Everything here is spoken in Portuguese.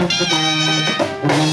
Música